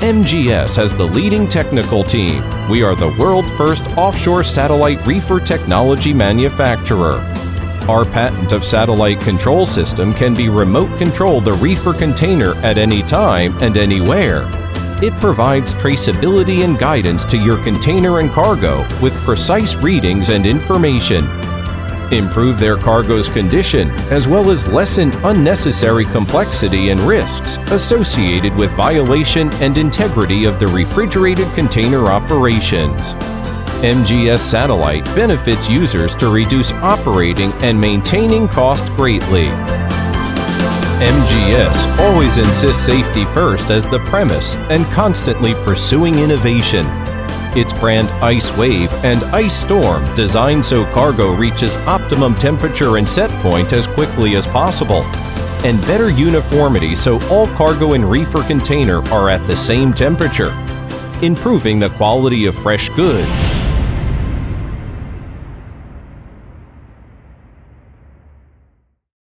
MGS has the leading technical team. We are the world first offshore satellite reefer technology manufacturer. Our patent of satellite control system can be remote control the reefer container at any time and anywhere. It provides traceability and guidance to your container and cargo with precise readings and information. Improve their cargo's condition as well as lessen unnecessary complexity and risks associated with violation and integrity of the refrigerated container operations. MGS Satellite benefits users to reduce operating and maintaining cost greatly. MGS always insists safety first as the premise and constantly pursuing innovation. Its brand Ice Wave and Ice Storm designed so cargo reaches optimum temperature and set point as quickly as possible. And better uniformity so all cargo and reefer container are at the same temperature, improving the quality of fresh goods